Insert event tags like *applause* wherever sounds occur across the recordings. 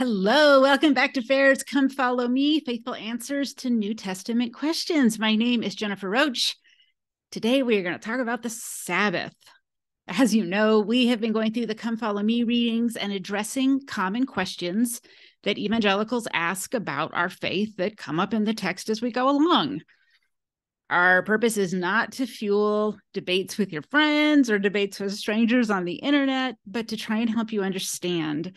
Hello, welcome back to FAIR's. Come follow me, faithful answers to New Testament questions. My name is Jennifer Roach. Today we are going to talk about the Sabbath. As you know, we have been going through the Come Follow Me readings and addressing common questions that evangelicals ask about our faith that come up in the text as we go along. Our purpose is not to fuel debates with your friends or debates with strangers on the internet, but to try and help you understand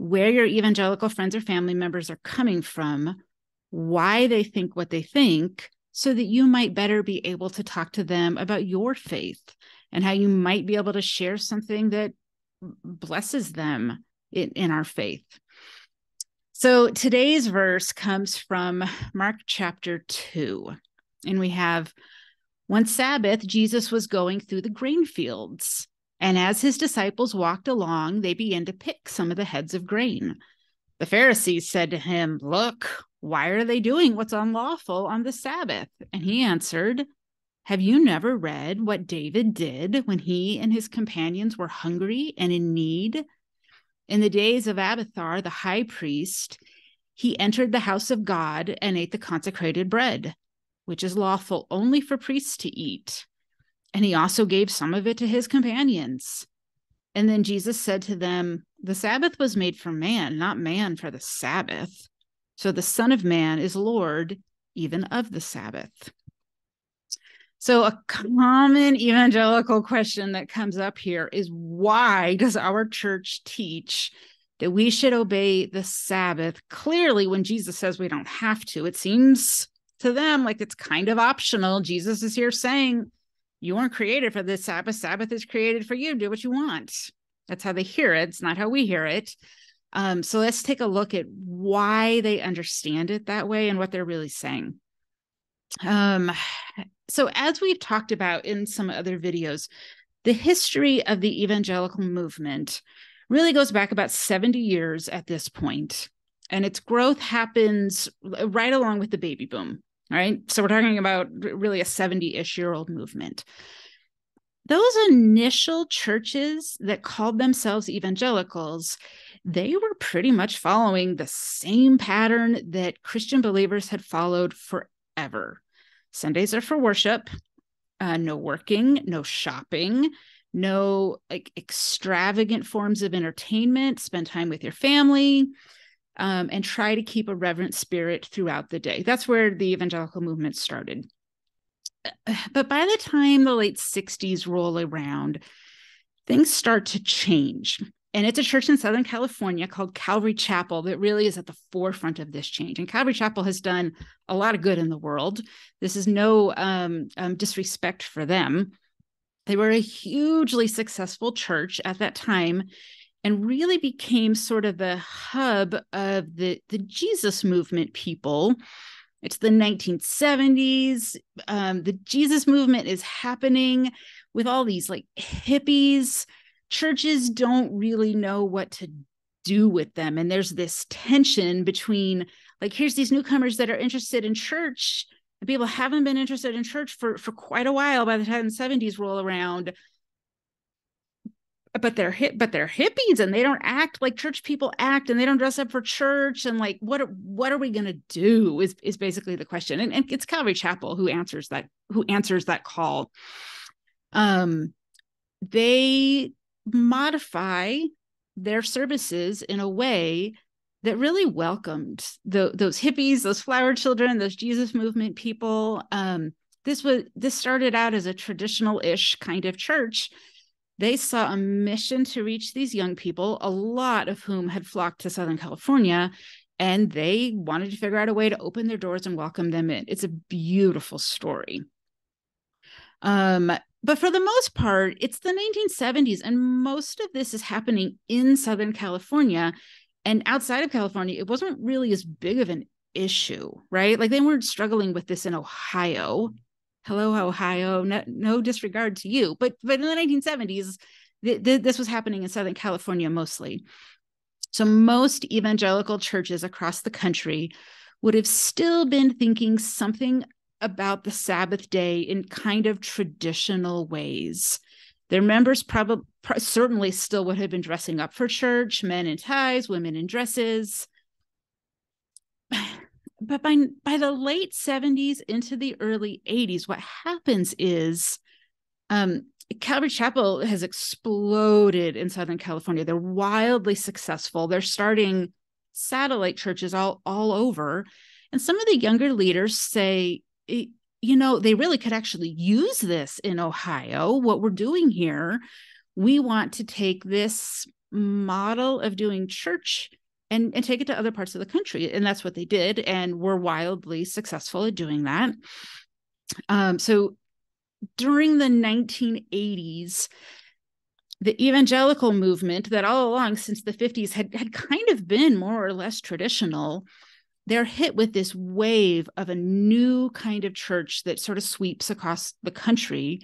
where your evangelical friends or family members are coming from, why they think what they think, so that you might better be able to talk to them about your faith and how you might be able to share something that blesses them in, in our faith. So today's verse comes from Mark chapter 2, and we have one Sabbath, Jesus was going through the grain fields and as his disciples walked along, they began to pick some of the heads of grain. The Pharisees said to him, Look, why are they doing what's unlawful on the Sabbath? And he answered, Have you never read what David did when he and his companions were hungry and in need? In the days of Abiathar, the high priest, he entered the house of God and ate the consecrated bread, which is lawful only for priests to eat and he also gave some of it to his companions. And then Jesus said to them, The Sabbath was made for man, not man for the Sabbath. So the Son of Man is Lord even of the Sabbath. So, a common evangelical question that comes up here is why does our church teach that we should obey the Sabbath? Clearly, when Jesus says we don't have to, it seems to them like it's kind of optional. Jesus is here saying, you weren't created for this Sabbath. Sabbath is created for you. Do what you want. That's how they hear it. It's not how we hear it. Um, so let's take a look at why they understand it that way and what they're really saying. Um, so, as we've talked about in some other videos, the history of the evangelical movement really goes back about 70 years at this point, and its growth happens right along with the baby boom right? So we're talking about really a 70 ish year old movement. Those initial churches that called themselves evangelicals, they were pretty much following the same pattern that Christian believers had followed forever. Sundays are for worship, uh, no working, no shopping, no like extravagant forms of entertainment, spend time with your family, um, and try to keep a reverent spirit throughout the day. That's where the evangelical movement started. *sighs* But by the time the late 60s roll around, things start to change. And it's a church in Southern California called Calvary Chapel that really is at the forefront of this change. And Calvary Chapel has done a lot of good in the world. This is no um, um, disrespect for them. They were a hugely successful church at that time and really became sort of the hub of the, the Jesus movement people. It's the 1970s. Um, the Jesus movement is happening with all these like hippies. Churches don't really know what to do with them. And there's this tension between like, here's these newcomers that are interested in church, and people haven't been interested in church for, for quite a while by the time the 70s roll around but they're hip but they're hippies and they don't act like church people act and they don't dress up for church and like what what are we going to do is is basically the question. And, and it's calvary chapel who answers that who answers that call. Um they modify their services in a way that really welcomed the, those hippies those flower children those jesus movement people. Um this was this started out as a traditional-ish kind of church they saw a mission to reach these young people, a lot of whom had flocked to Southern California, and they wanted to figure out a way to open their doors and welcome them in. It's a beautiful story. Um, but for the most part, it's the 1970s, and most of this is happening in Southern California. And outside of California, it wasn't really as big of an issue, right? Like they weren't struggling with this in Ohio hello ohio no, no disregard to you but but in the 1970s th- th- this was happening in southern california mostly so most evangelical churches across the country would have still been thinking something about the sabbath day in kind of traditional ways Their members probably certainly still would have been dressing up for church, men in ties, women in dresses. But by by the late 70s into the early 80s, what happens is um, Calvary Chapel has exploded in Southern California. They're wildly successful. They're starting satellite churches all all over, and some of the younger leaders say, you know, they really could actually use this in Ohio. What we're doing here, we want to take this model of doing church and, and take it to other parts of the country. And that's what they did. And were wildly successful at doing that. Um, so during the 1980s, the evangelical movement that all along since the 50s had, had kind of been more or less traditional they're hit with this wave of a new kind of church that sort of sweeps across the country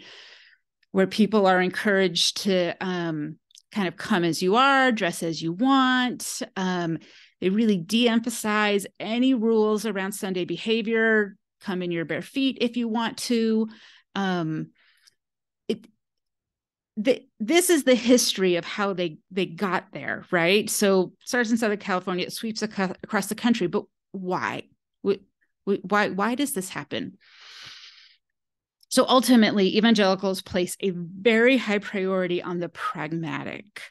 where people are encouraged to um, kind of come as you are dress as you want um, they really de-emphasize any rules around sunday behavior come in your bare feet if you want to um, it, the, this is the history of how they they got there right so starts in southern california it sweeps ac- across the country but why? Why, why does this happen? So ultimately, evangelicals place a very high priority on the pragmatic.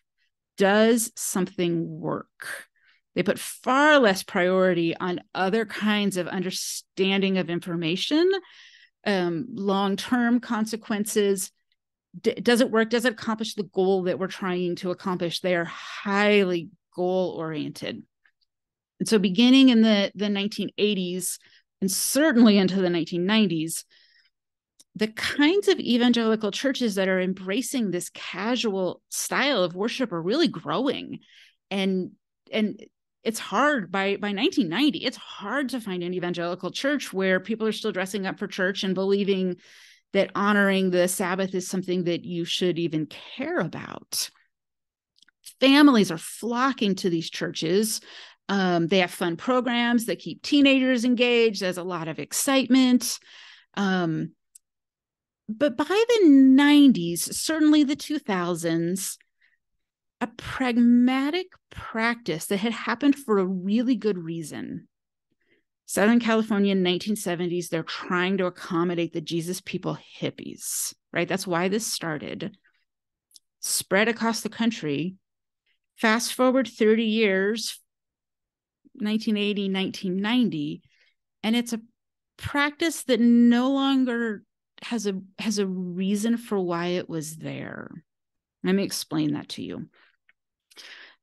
Does something work? They put far less priority on other kinds of understanding of information, um, long term consequences. D- does it work? Does it accomplish the goal that we're trying to accomplish? They are highly goal oriented. And so beginning in the, the 1980s and certainly into the 1990s, the kinds of evangelical churches that are embracing this casual style of worship are really growing. And and it's hard by by 1990 it's hard to find an evangelical church where people are still dressing up for church and believing that honoring the sabbath is something that you should even care about families are flocking to these churches um, they have fun programs that keep teenagers engaged. There's a lot of excitement. Um, but by the 90s, certainly the 2000s, a pragmatic practice that had happened for a really good reason. Southern California in 1970s, they're trying to accommodate the Jesus people hippies, right? That's why this started. Spread across the country. Fast forward 30 years, 1980, 1990. And it's a practice that no longer has a has a reason for why it was there. Let me explain that to you.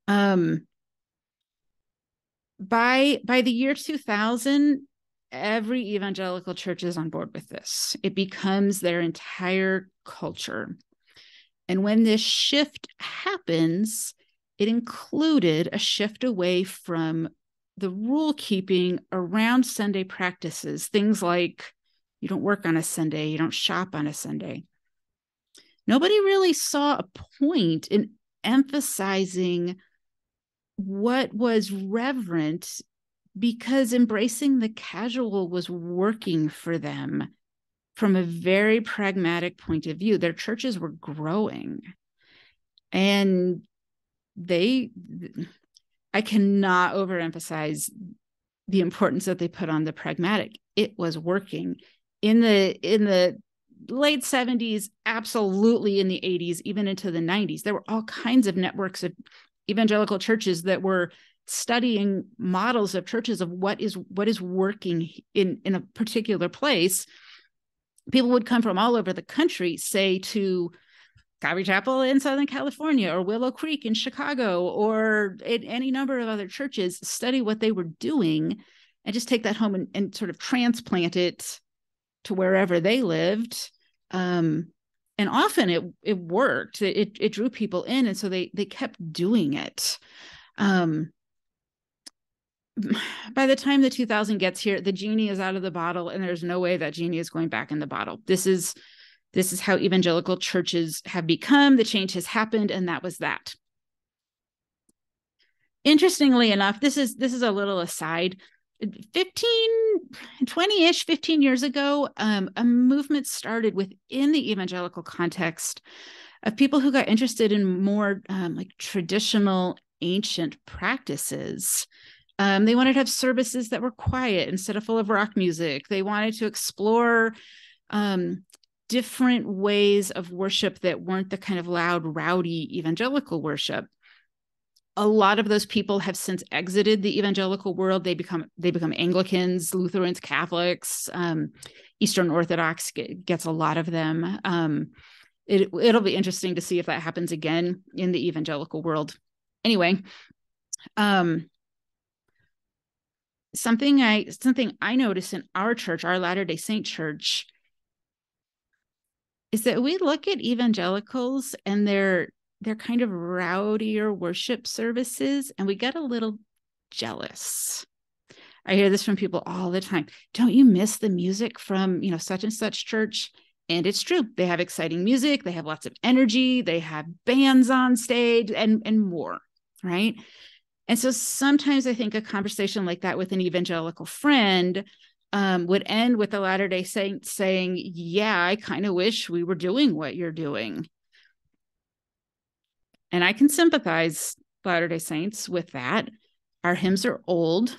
Um, by by the year 2000, every evangelical church is on board with this. It becomes their entire culture. And when this shift happens, it included a shift away from the rule keeping around Sunday practices, things like you don't work on a Sunday, you don't shop on a Sunday. Nobody really saw a point in emphasizing what was reverent because embracing the casual was working for them from a very pragmatic point of view. Their churches were growing and they I cannot overemphasize the importance that they put on the pragmatic. It was working in the in the late 70s, absolutely in the 80s, even into the 90s. There were all kinds of networks of evangelical churches that were studying models of churches of what is what is working in in a particular place people would come from all over the country say to Calvary Chapel in Southern California or Willow Creek in Chicago or in any number of other churches, study what they were doing and just take that home and, and sort of transplant it to wherever they lived. Um, and often it it worked. It it drew people in, and so they they kept doing it. Um, *sighs* by the time the 2000 gets here, the genie is out of the bottle, and there's no way that genie is going back in the bottle. This is this is how evangelical churches have become. The change has happened, and that was that. Interestingly enough, this is this is a little aside. 15 20-ish 15 years ago um, a movement started within the evangelical context of people who got interested in more um, like traditional ancient practices. Um, they wanted to have services that were quiet instead of full of rock music. They wanted to explore um, different ways of worship that weren't the kind of loud, rowdy evangelical worship. A lot of those people have since exited the evangelical world. They become they become Anglicans, Lutherans, Catholics, um, Eastern Orthodox gets a lot of them. Um, it, it'll be interesting to see if that happens again in the evangelical world. Anyway, um, something I something I notice in our church, our Latter Day Saint church, is that we look at evangelicals and their their kind of rowdier worship services, and we get a little jealous. I hear this from people all the time. Don't you miss the music from, you know, such and such church? And it's true. They have exciting music, they have lots of energy, they have bands on stage and and more, right? And so sometimes I think a conversation like that with an evangelical friend um, would end with the Latter day Saints saying, Yeah, I kind of wish we were doing what you're doing. And I can sympathize, Latter day Saints, with that. Our hymns are old.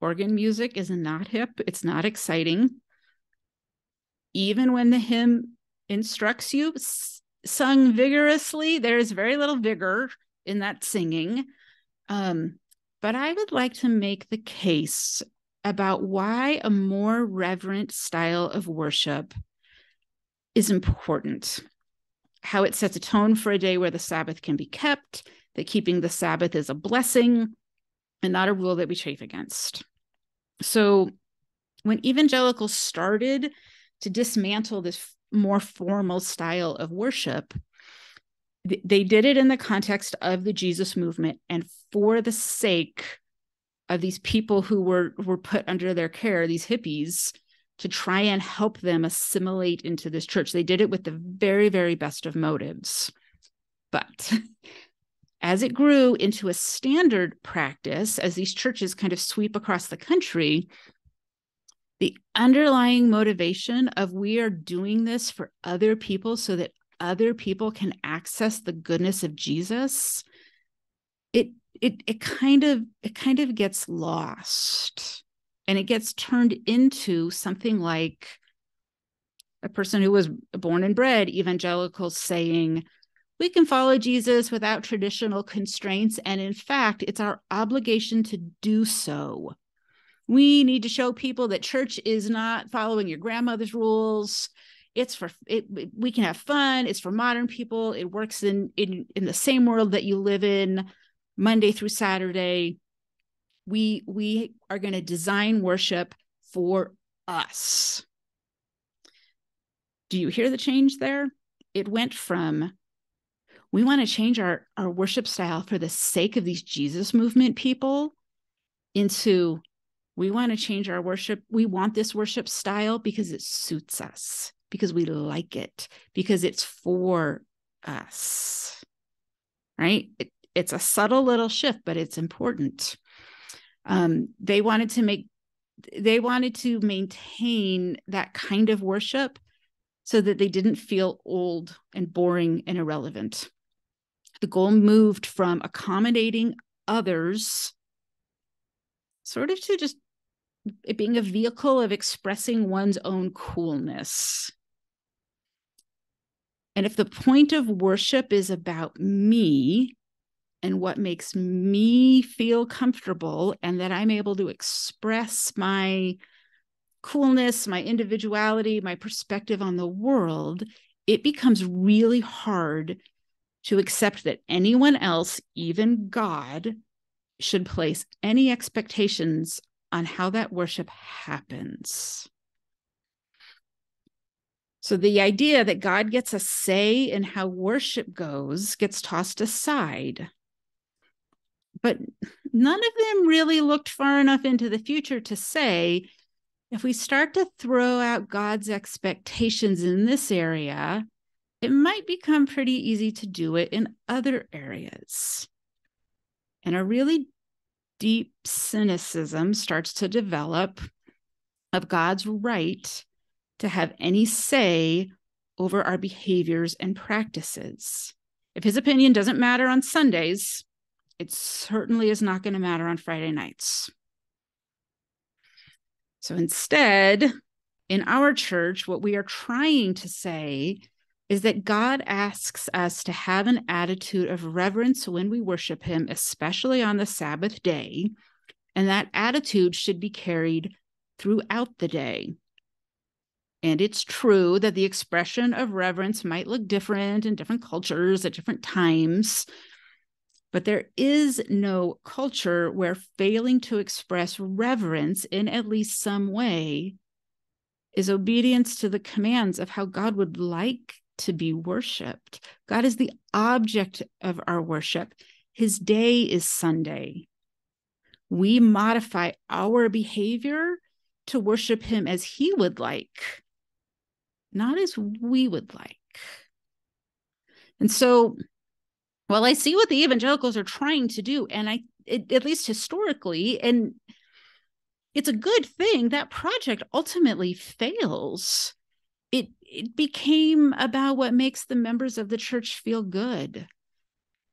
Organ music is not hip, it's not exciting even when the hymn instructs you sung vigorously there is very little vigor in that singing um, but i would like to make the case about why a more reverent style of worship is important how it sets a tone for a day where the sabbath can be kept that keeping the sabbath is a blessing and not a rule that we chafe against. So when evangelicals started to dismantle this more formal style of worship they did it in the context of the jesus movement and for the sake of these people who were were put under their care these hippies to try and help them assimilate into this church. They did it with the very very best of motives. But as it grew into a standard practice as these churches kind of sweep across the country the underlying motivation of we are doing this for other people so that other people can access the goodness of Jesus it it it kind of it kind of gets lost and it gets turned into something like a person who was born and bred evangelical saying we can follow Jesus without traditional constraints and in fact it's our obligation to do so. We need to show people that church is not following your grandmother's rules. It's for it we can have fun. It's for modern people. It works in in in the same world that you live in monday through saturday we we are going to design worship for us do you hear the change there it went from we want to change our our worship style for the sake of these jesus movement people into we want to change our worship. We want this worship style because it suits us, because we like it, because it's for us. Right? It, it's a subtle little shift, but it's important. Um, they wanted to make, they wanted to maintain that kind of worship so that they didn't feel old and boring and irrelevant. The goal moved from accommodating others sort of to just it being a vehicle of expressing one's own coolness. And if the point of worship is about me and what makes me feel comfortable, and that I'm able to express my coolness, my individuality, my perspective on the world, it becomes really hard to accept that anyone else, even God, should place any expectations on how that worship happens. So the idea that God gets a say in how worship goes gets tossed aside. But none of them really looked far enough into the future to say if we start to throw out God's expectations in this area, it might become pretty easy to do it in other areas. And a really deep cynicism starts to develop of God's right to have any say over our behaviors and practices. If his opinion doesn't matter on Sundays, it certainly is not going to matter on Friday nights. So instead, in our church, what we are trying to say is that God asks us to have an attitude of reverence when we worship Him, especially on the Sabbath day. And that attitude should be carried throughout the day. And it's true that the expression of reverence might look different in different cultures at different times. But there is no culture where failing to express reverence in at least some way is obedience to the commands of how God would like to be worshiped. God is the object of our worship. His day is Sunday. We modify our behavior to worship Him as He would like, not as we would like. And so, well, I see what the evangelicals are trying to do, and I, it, at least historically, and it's a good thing that project ultimately fails. It it became about what makes the members of the church feel good.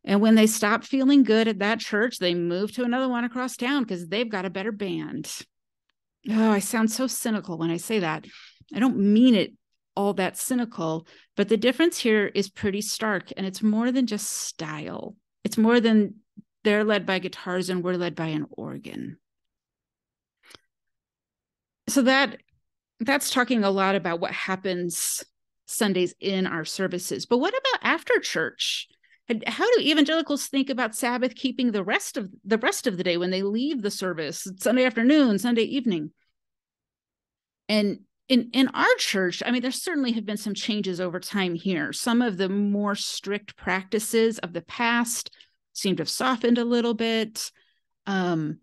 And when they stop feeling good at that church they move to another one across town because they've got a better band. Oh i sound so cynical when i say that. I don't mean it all that cynical but the difference here is pretty stark and it's more than just style it's more than they're led by guitars and we're led by an organ so that that's talking a lot about what happens Sundays in our services. But what about after church? How do evangelicals think about Sabbath keeping the rest of the rest of the day when they leave the service, Sunday afternoon, Sunday evening? And in in our church, I mean, there certainly have been some changes over time here. Some of the more strict practices of the past seem to have softened a little bit. Um,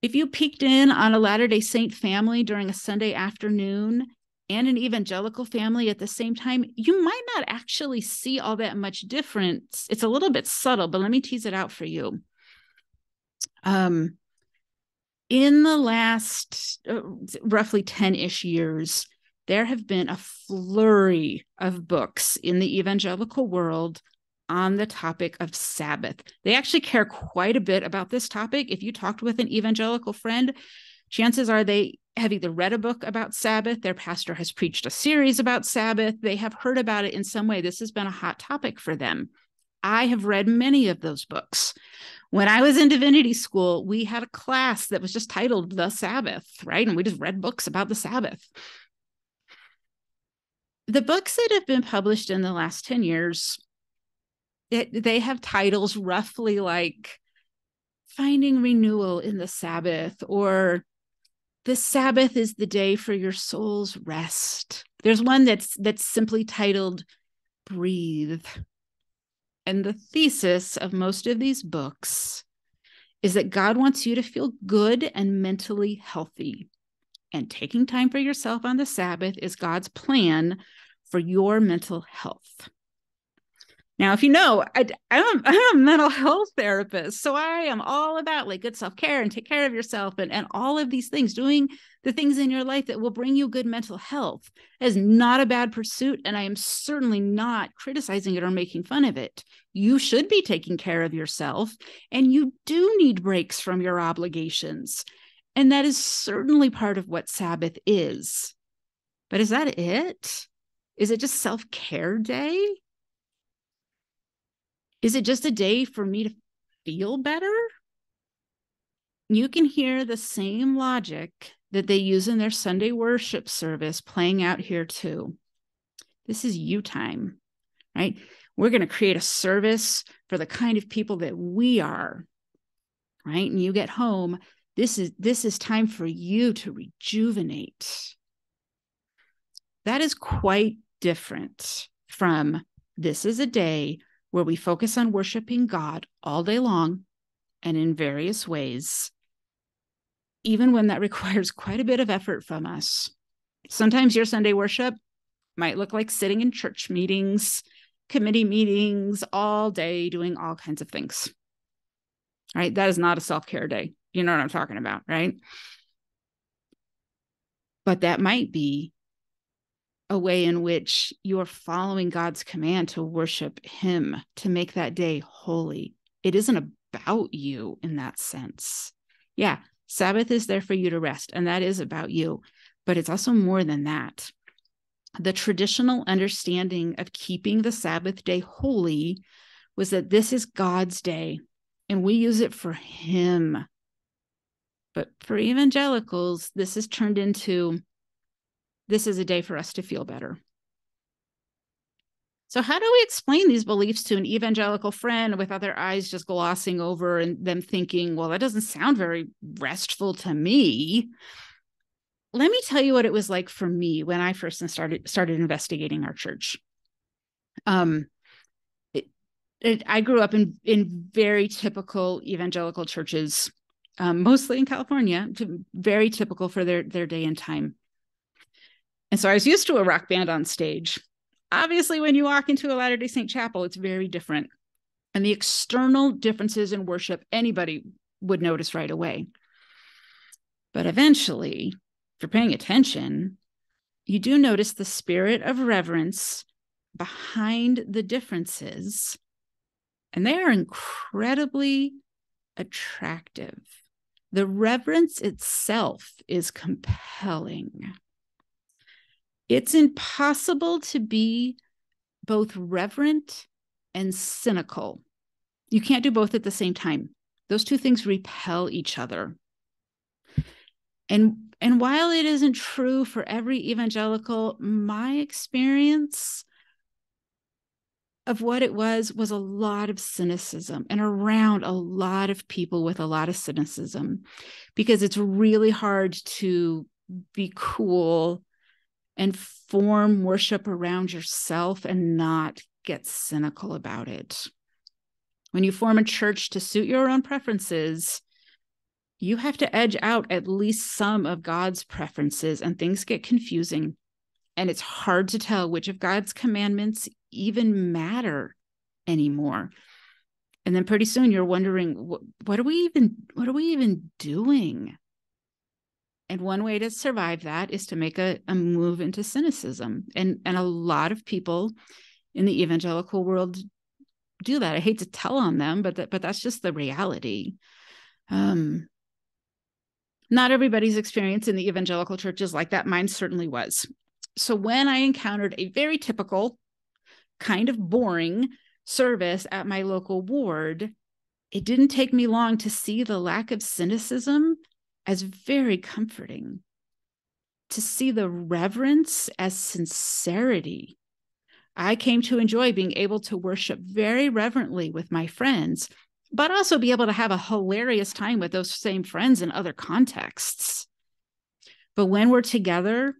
if you peeked in on a Latter day Saint family during a Sunday afternoon and an evangelical family at the same time, you might not actually see all that much difference. It's a little bit subtle, but let me tease it out for you. Um, in the last uh, roughly 10 ish years, there have been a flurry of books in the evangelical world on the topic of Sabbath. They actually care quite a bit about this topic. If you talked with an evangelical friend, chances are they have either read a book about Sabbath, their pastor has preached a series about Sabbath, they have heard about it in some way. This has been a hot topic for them. I have read many of those books. When I was in divinity school, we had a class that was just titled The Sabbath, right? And we just read books about the Sabbath. The books that have been published in the last 10 years it, they have titles roughly like finding renewal in the Sabbath or the Sabbath is the day for your soul's rest. There's one that's that's simply titled breathe. And the thesis of most of these books is that God wants you to feel good and mentally healthy. And taking time for yourself on the Sabbath is God's plan for your mental health. Now, if you know, I, am a, *laughs* I'm a mental health therapist. So I am all about like good self care and take care of yourself and, and all of these things, doing the things in your life that will bring you good mental health is not a bad pursuit. And I am certainly not criticizing it or making fun of it. You should be taking care of yourself and you do need breaks from your obligations. And that is certainly part of what Sabbath is. But is that it? Is it just self care day? Is it just a day for me to feel better? You can hear the same logic that they use in their Sunday worship service playing out here too. This is you time, right? We're going to create a service for the kind of people that we are, right? And you get home, this is this is time for you to rejuvenate. That is quite different from this is a day where we focus on worshiping God all day long and in various ways, even when that *laughs* requires quite a bit of effort from us. Sometimes your Sunday worship might look like sitting in church meetings, committee meetings all day, doing all kinds of things. Right? That is not a self care day. You know what I'm talking about, right? But that might be a way in which you are following God's command to worship Him, to make that day holy. It isn't about you in that sense. Yeah, Sabbath is there for you to rest, and that is about you, but it's also more than that. The traditional understanding of keeping the Sabbath day holy was that this is God's day and we use it for Him. But for evangelicals, this is turned into this is a day for us to feel better. So, how do we explain these beliefs to an evangelical friend without their eyes just glossing over and them thinking, well, that doesn't sound very restful to me? Let me tell you what it was like for me when I first started started investigating our church. Um, it, it, I grew up in in very typical evangelical churches, um, mostly in California, very typical for their their day and time. And so I was used to a rock band on stage. Obviously, when you walk into a Latter day Saint chapel, it's very different. And the external differences in worship, anybody would notice right away. But eventually, if you're paying attention, you do notice the spirit of reverence behind the differences. And they are incredibly attractive. The reverence itself is compelling it's impossible to be both reverent and cynical. You can't do both at the same time. Those two things repel each other. And and while it isn't true for every evangelical, my experience of what it was was a lot of cynicism and around a lot of people with a lot of cynicism because it's really hard to be cool and form worship around yourself and not get cynical about it. When you form a church to suit your own preferences, you have to edge out at least some of God's preferences, and things get confusing. And it's hard to tell which of God's commandments even matter anymore. And then pretty soon you're wondering, what, are we even, what are we even doing? And one way to survive that is to make a, a move into cynicism. And, and a lot of people in the evangelical world do that. I hate to tell on them, but that, but that's just the reality. Um, not everybody's experience in the evangelical church is like that. Mine certainly was. So when I encountered a very typical, kind of boring service at my local ward, it didn't take me long to see the lack of cynicism as very comforting, to see the reverence as sincerity. I came to enjoy being able to worship very reverently with my friends, but also be able to have a hilarious time with those same friends in other contexts. But when we're together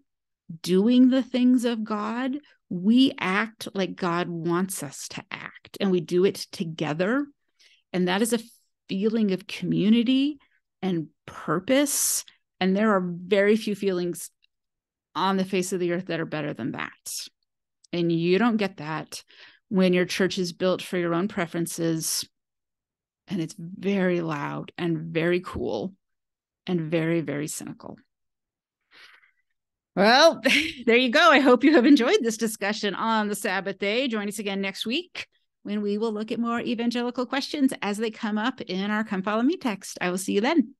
doing the things of God, we act like God wants us to act, and we do it together. And that is a feeling of community and purpose. And there are very few feelings on the face of the earth that are better than that. And you don't get that when your church is built for your own preferences and it's very loud and very cool and very, very cynical. Well, *laughs* there you go. I hope you have enjoyed this discussion on the Sabbath day. Join us again next week when we will look at more evangelical questions as they come up in our Come Follow Me text. I will see you then.